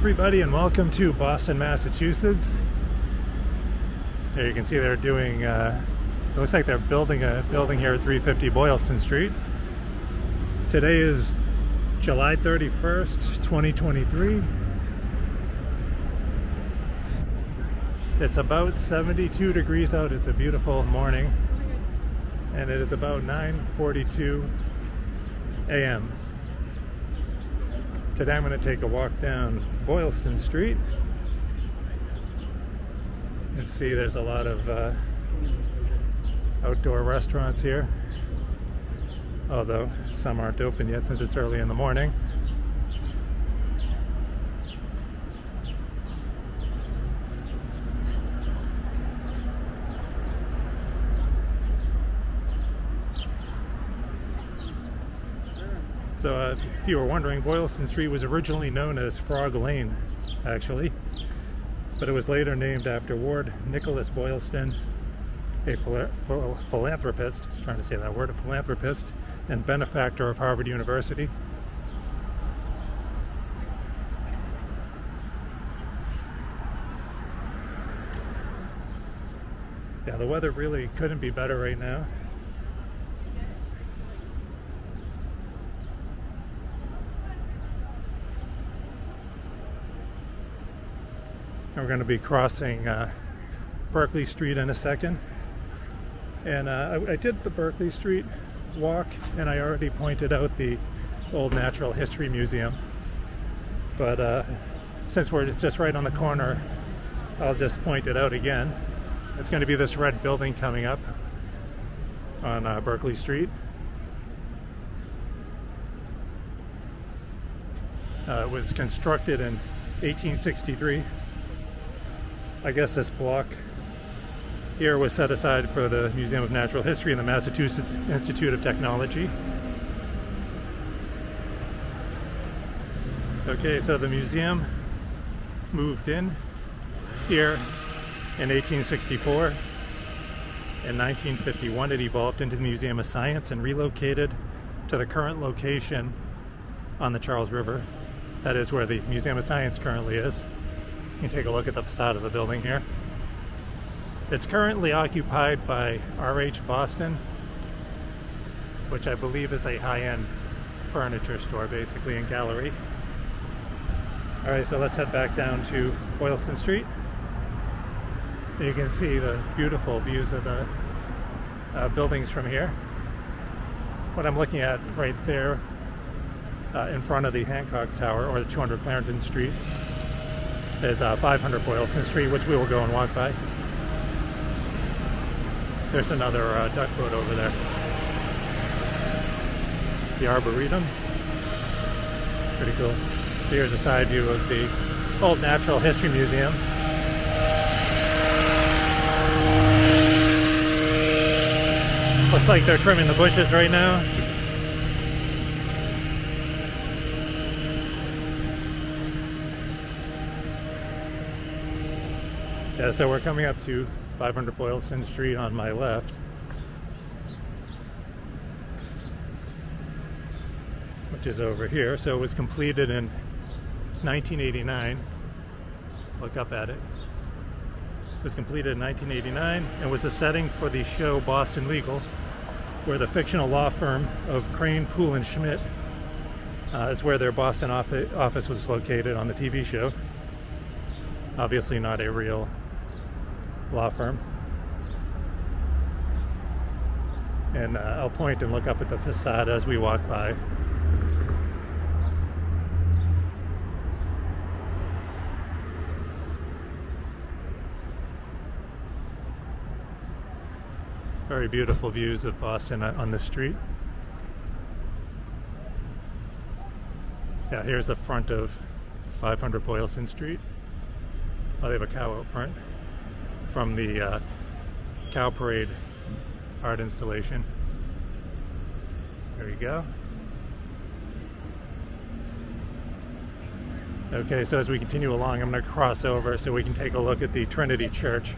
everybody and welcome to Boston, Massachusetts. Here you can see they're doing, uh, it looks like they're building a building here at 350 Boylston Street. Today is July 31st, 2023. It's about 72 degrees out. It's a beautiful morning. And it is about 9.42 a.m. Today I'm going to take a walk down Boylston Street. And see there's a lot of uh, outdoor restaurants here although some aren't open yet since it's early in the morning So uh, if you were wondering, Boylston Street was originally known as Frog Lane, actually. But it was later named after Ward Nicholas Boylston, a philanthropist, trying to say that word, a philanthropist and benefactor of Harvard University. Yeah, the weather really couldn't be better right now. We're going to be crossing uh, Berkeley Street in a second. And uh, I, I, did the Berkeley Street walk and I already pointed out the Old Natural History Museum. But uh, since we're just right on the corner, I'll just point it out again. It's going to be this red building coming up on uh, Berkeley Street. Uh, it was constructed in 1863 I guess this block here was set aside for the Museum of Natural History and the Massachusetts Institute of Technology. Okay, so the museum moved in here in 1864. In 1951, it evolved into the Museum of Science and relocated to the current location on the Charles River. That is where the Museum of Science currently is. You can take a look at the facade of the building here. It's currently occupied by RH Boston, which I believe is a high-end furniture store, basically, and gallery. All right, so let's head back down to Boylston Street. You can see the beautiful views of the uh, buildings from here. What I'm looking at right there uh, in front of the Hancock Tower, or the 200 Clarendon Street, is uh, 500 Boylston Street, which we will go and walk by. There's another uh, duck boat over there. The Arboretum. Pretty cool. Here's a side view of the Old Natural History Museum. Looks like they're trimming the bushes right now. Yeah, so we're coming up to 500 Boylston Street on my left. Which is over here. So it was completed in 1989. Look up at it. It was completed in 1989 and was the setting for the show Boston Legal, where the fictional law firm of Crane, Poole, and Schmidt uh, is where their Boston office was located on the TV show. Obviously not a real law firm. And uh, I'll point and look up at the facade as we walk by. Very beautiful views of Boston on the street. Yeah, here's the front of 500 Boylston Street. Oh, they have a cow out front from the uh, Cow Parade art installation. There you go. Okay, so as we continue along, I'm going to cross over so we can take a look at the Trinity Church.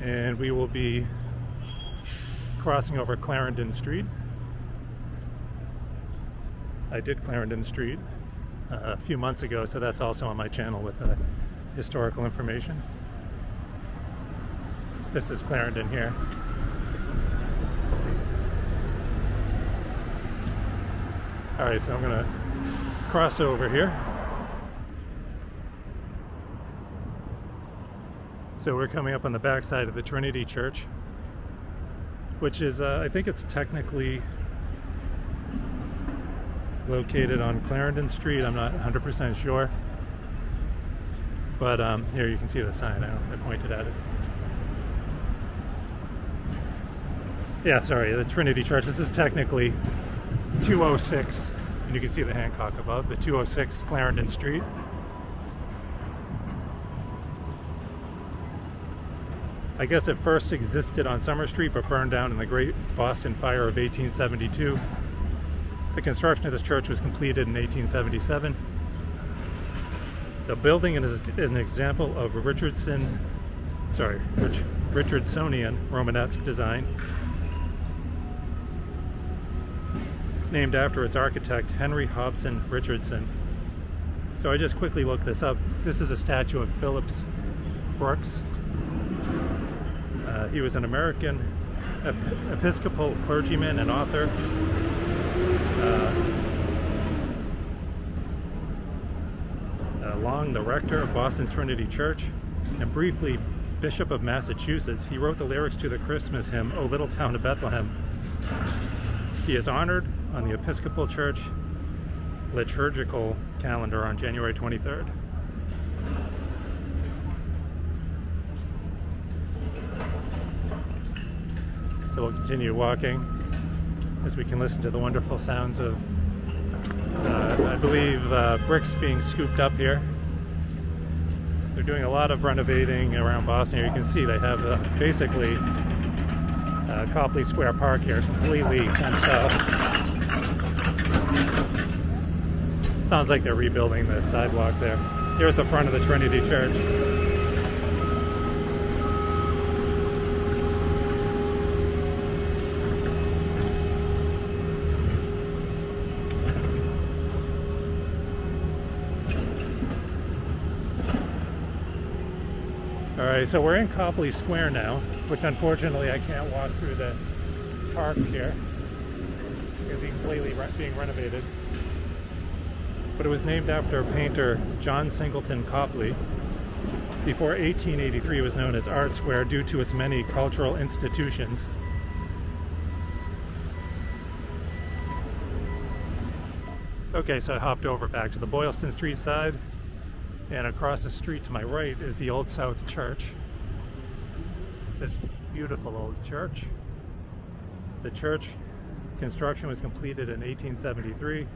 And we will be crossing over Clarendon Street. I did Clarendon Street uh, a few months ago, so that's also on my channel with uh, historical information. This is Clarendon here. All right, so I'm gonna cross over here. So we're coming up on the backside of the Trinity Church, which is, uh, I think it's technically located on Clarendon Street. I'm not 100% sure. But um, here you can see the sign. I I pointed at it. Yeah, sorry, the Trinity Church. This is technically 206, and you can see the Hancock above, the 206 Clarendon Street. I guess it first existed on Summer Street but burned down in the Great Boston Fire of 1872. The construction of this church was completed in 1877. The building is an example of Richardson, sorry, Rich, Richardsonian Romanesque design named after its architect, Henry Hobson Richardson. So I just quickly looked this up. This is a statue of Phillips Brooks. Uh, he was an American Ep Episcopal clergyman and author. Uh, long the rector of Boston's Trinity Church and briefly Bishop of Massachusetts, he wrote the lyrics to the Christmas hymn, O Little Town of Bethlehem. He is honored on the Episcopal Church liturgical calendar on January 23rd. So we'll continue walking as we can listen to the wonderful sounds of, uh, I believe, uh, bricks being scooped up here. They're doing a lot of renovating around Boston. Here you can see they have uh, basically uh, Copley Square Park here completely fenced off. Sounds like they're rebuilding the sidewalk there. Here's the front of the Trinity Church. All right, so we're in Copley Square now, which unfortunately I can't walk through the park here because it's completely being renovated but it was named after painter John Singleton Copley. Before 1883 it was known as Art Square due to its many cultural institutions. Okay, so I hopped over back to the Boylston Street side, and across the street to my right is the Old South Church. This beautiful old church. The church construction was completed in 1873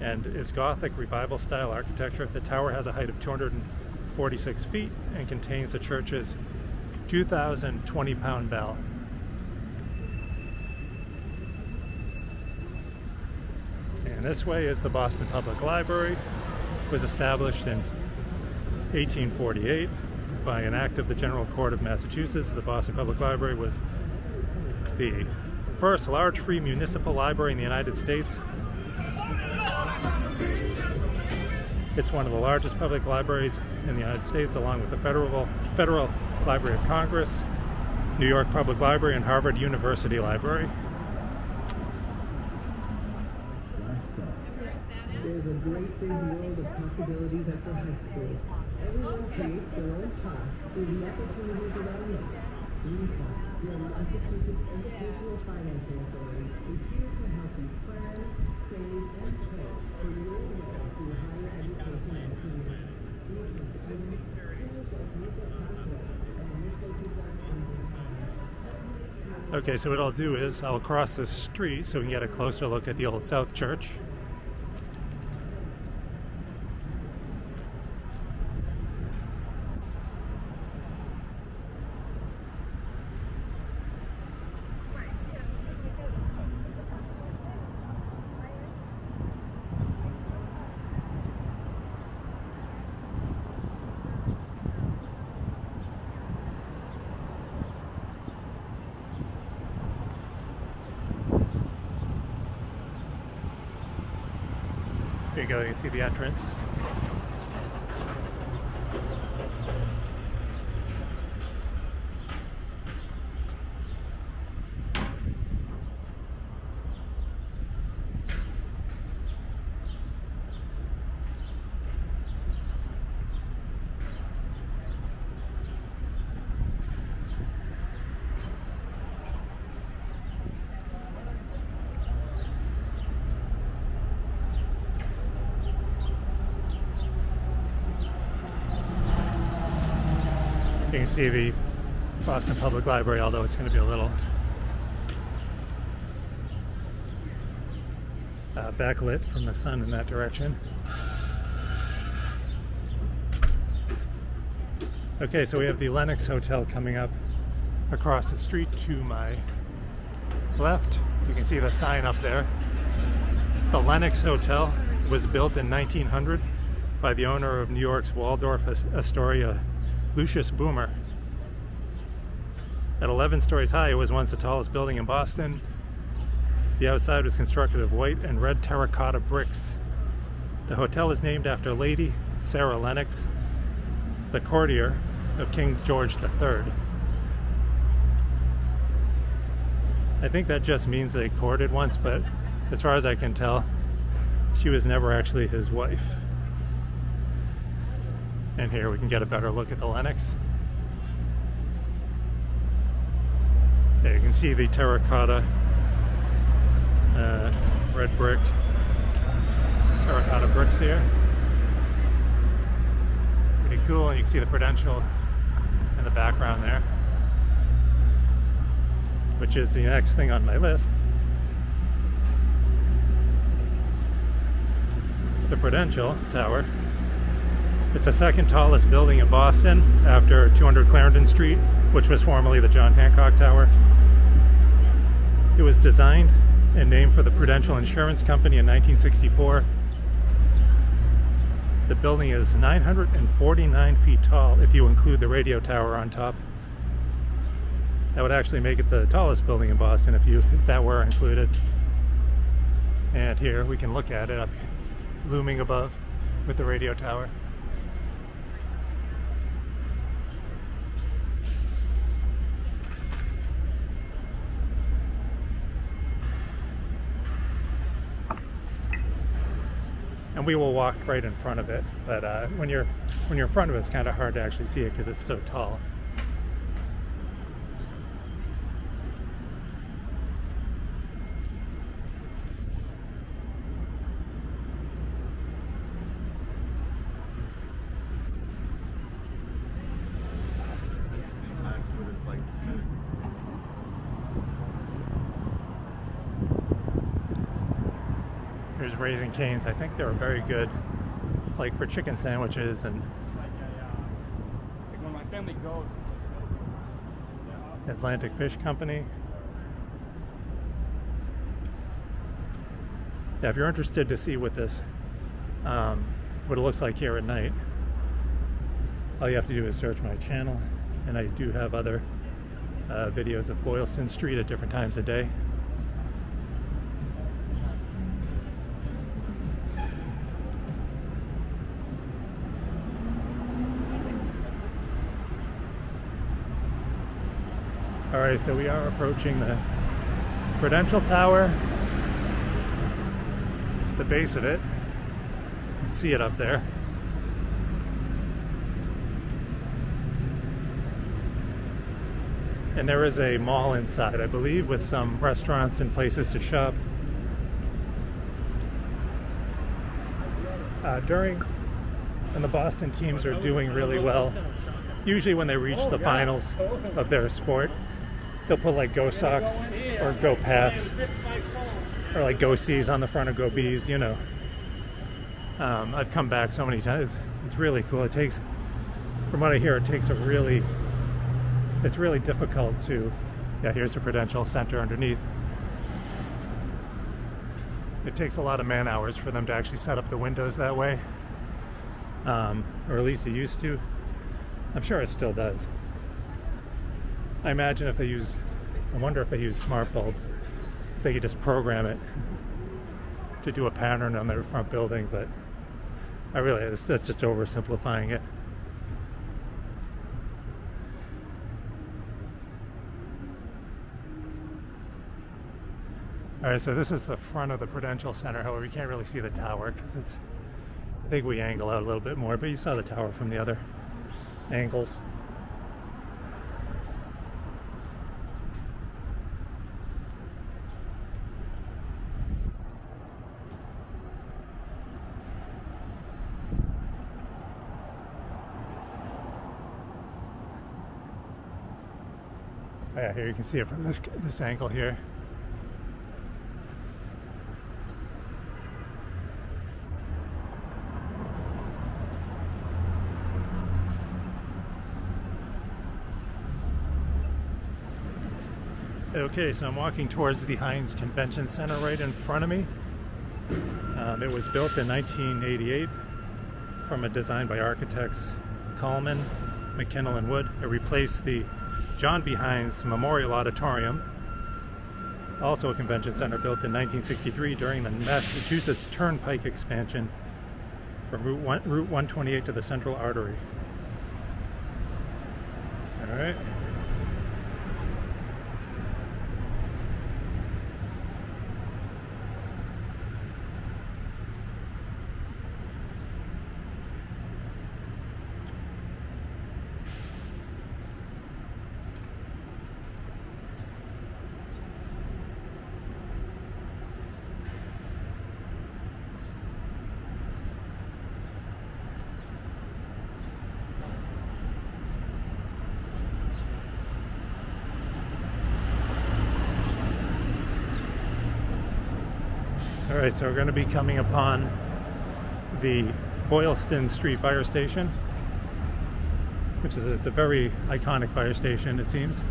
and is Gothic Revival style architecture. The tower has a height of 246 feet and contains the church's 2,020 pound bell. And this way is the Boston Public Library. Was established in 1848 by an act of the General Court of Massachusetts. The Boston Public Library was the first large free municipal library in the United States It's one of the largest public libraries in the United States, along with the Federal, Federal Library of Congress, New York Public Library, and Harvard University Library. There's a great big world of possibilities after high school. Everyone creates their own path through the opportunities around them. UNIFA, your Massachusetts Educational Financing Authority, is here to help you plan, save, and pay for your way to higher education and career. Okay, so what I'll do is I'll cross the street so we can get a closer look at the Old South Church. Go, you can see the entrance. You can see the Boston Public Library, although it's going to be a little uh, backlit from the sun in that direction. Okay, so we have the Lenox Hotel coming up across the street to my left. You can see the sign up there. The Lenox Hotel was built in 1900 by the owner of New York's Waldorf Astoria Lucius Boomer. At 11 stories high, it was once the tallest building in Boston. The outside was constructed of white and red terracotta bricks. The hotel is named after Lady Sarah Lennox, the courtier of King George III. I think that just means they courted once, but as far as I can tell, she was never actually his wife. And here we can get a better look at the Lenox. Yeah, you can see the terracotta uh, red brick terracotta bricks here. Pretty cool, and you can see the Prudential in the background there, which is the next thing on my list. The Prudential Tower it's the second tallest building in Boston after 200 Clarendon Street, which was formerly the John Hancock Tower. It was designed and named for the Prudential Insurance Company in 1964. The building is 949 feet tall if you include the radio tower on top. That would actually make it the tallest building in Boston if, you, if that were included. And here we can look at it up looming above with the radio tower. And we will walk right in front of it. But uh, when you're when you're in front of it, it's kind of hard to actually see it because it's so tall. Here's Raising Cane's. I think they're very good, like for chicken sandwiches and Atlantic Fish Company. Yeah, if you're interested to see what this, um, what it looks like here at night, all you have to do is search my channel, and I do have other uh, videos of Boylston Street at different times of day. All right, so we are approaching the Prudential Tower, the base of it. See it up there. And there is a mall inside, I believe, with some restaurants and places to shop. Uh, during, when the Boston teams are doing really well, usually when they reach the finals of their sport, they'll put like Go Sox or Go Pats or like Go C's on the front of Go Bees, you know. Um, I've come back so many times. It's really cool. It takes, from what I hear, it takes a really, it's really difficult to, yeah, here's the Prudential Center underneath. It takes a lot of man hours for them to actually set up the windows that way. Um, or at least it used to. I'm sure it still does. I imagine if they use, I wonder if they use smart bulbs, they could just program it to do a pattern on their front building, but I really that's just oversimplifying it. All right, so this is the front of the Prudential Center. However, you can't really see the tower because it's, I think we angle out a little bit more, but you saw the tower from the other angles. Oh yeah, here you can see it from this, this angle here. Okay, so I'm walking towards the Hynes Convention Center right in front of me. Um, it was built in 1988 from a design by architects Kallmann, McKinnell, and Wood. It replaced the John B. Memorial Auditorium, also a convention center built in 1963 during the Massachusetts Turnpike expansion from Route, one, Route 128 to the Central Artery. All right. Right, so we're going to be coming upon the Boylston Street Fire Station, which is a, it's a very iconic fire station, it seems.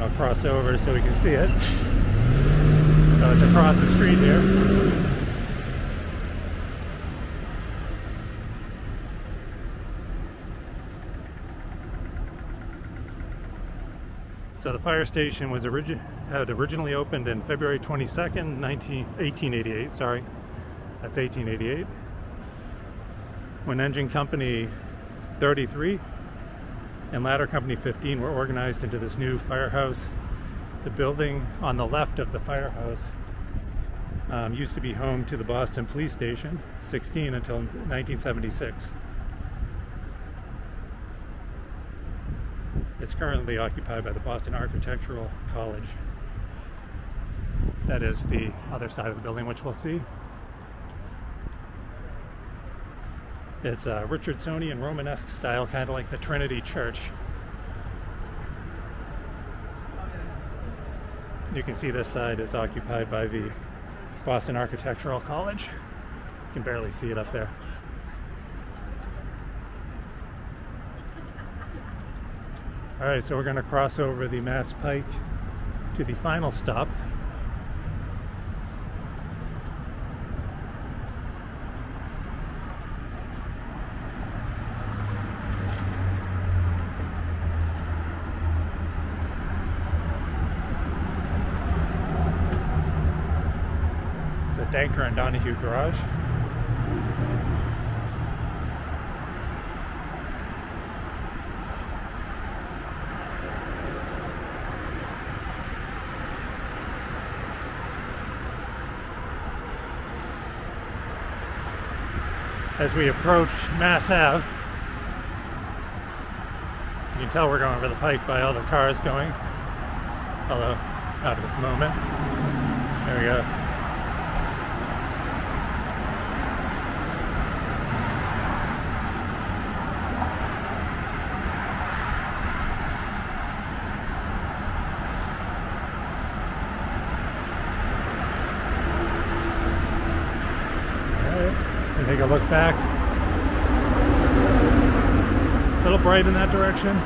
I'll cross over so we can see it. So it's across the street here. So the fire station was origi had originally opened in February 22nd, 19, 1888, sorry. That's 1888. When Engine Company 33 and Ladder Company 15 were organized into this new firehouse. The building on the left of the firehouse um, used to be home to the Boston Police Station, 16 until 1976. It's currently occupied by the Boston Architectural College. That is the other side of the building, which we'll see. It's a Richardsonian Romanesque style, kind of like the Trinity Church. You can see this side is occupied by the Boston Architectural College. You can barely see it up there. All right, so we're going to cross over the Mass Pike to the final stop. It's a Danker and Donahue garage. As we approach Mass Ave. You can tell we're going over the pike by all the cars going. Although, not at this moment. There we go. take a look back. A little bright in that direction.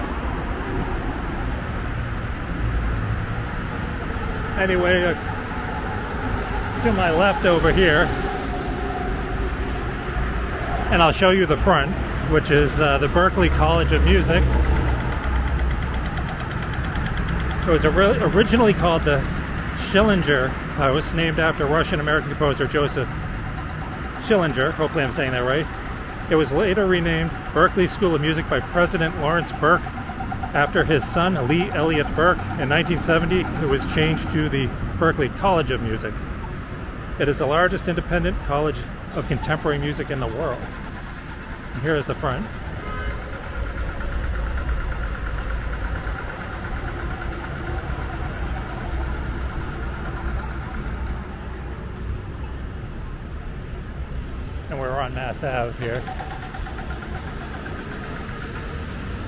Anyway, uh, to my left over here, and I'll show you the front, which is uh, the Berklee College of Music. It was originally called the Schillinger House, named after Russian-American composer Joseph Schillinger. Hopefully I'm saying that right. It was later renamed Berklee School of Music by President Lawrence Berk after his son Lee Elliott Berk. In 1970, it was changed to the Berklee College of Music. It is the largest independent college of contemporary music in the world. And here is the front. On Mass Ave here.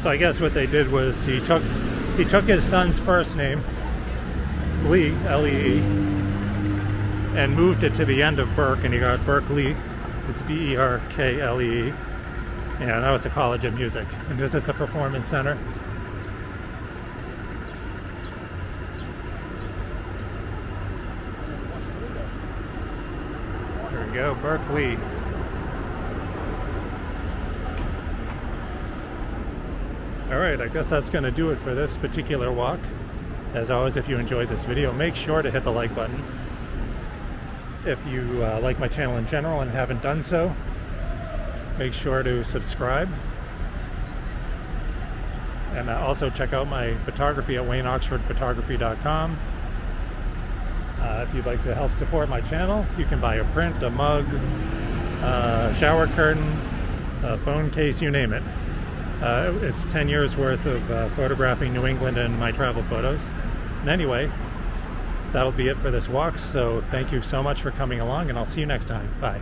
So I guess what they did was he took he took his son's first name, Lee, L-E-E, and moved it to the end of Berk, and he got Berklee. It's B-E-R-K-L-E-E. And that was a College of Music. And this is a performance center. There we go, Berklee. Alright, I guess that's going to do it for this particular walk. As always, if you enjoyed this video, make sure to hit the like button. If you uh, like my channel in general and haven't done so, make sure to subscribe. And uh, also check out my photography at wayneoxfordphotography.com. Uh, if you'd like to help support my channel, you can buy a print, a mug, a shower curtain, a phone case, you name it. Uh, it's 10 years worth of uh, photographing New England and my travel photos. And anyway, that'll be it for this walk. So thank you so much for coming along and I'll see you next time. Bye.